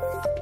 Bye.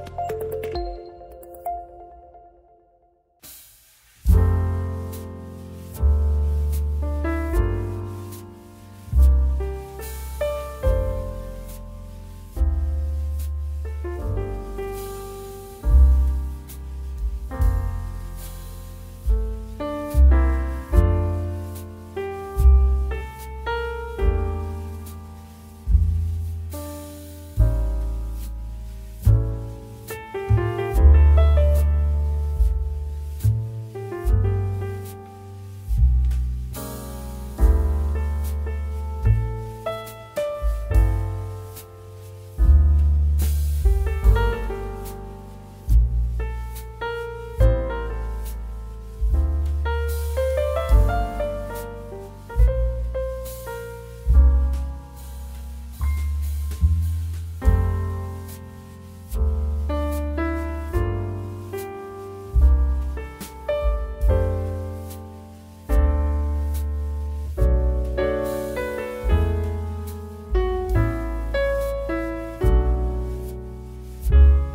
you